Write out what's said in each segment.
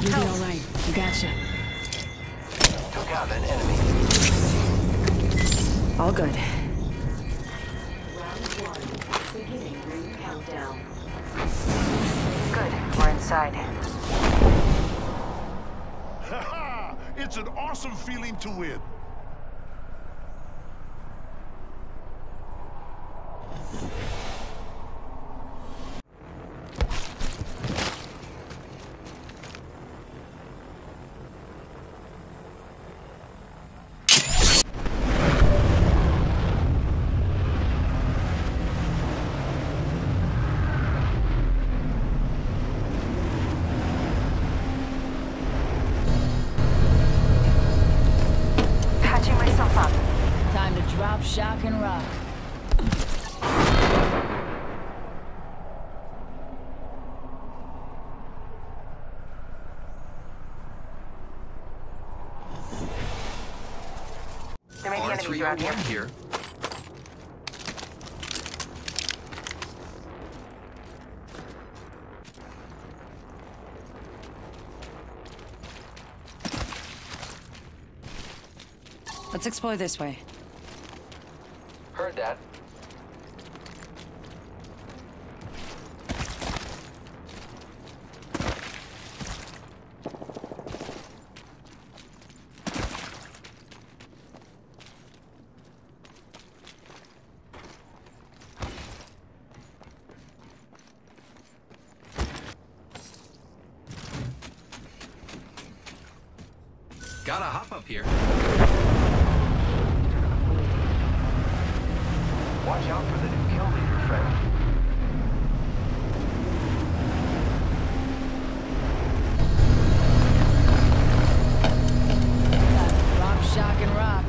You'll be alright. Gotcha. Took out an enemy. All good. Round one. Beginning ring countdown. Good, we're inside. Ha It's an awesome feeling to win. Patching myself up. Time to drop, shock, and rock. There may be enemies around here. Here. Let's explore this way. Heard that. Gotta hop up here. Watch out for the new kill leader, friend. Time to drop, shock, and rock.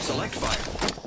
Select fire.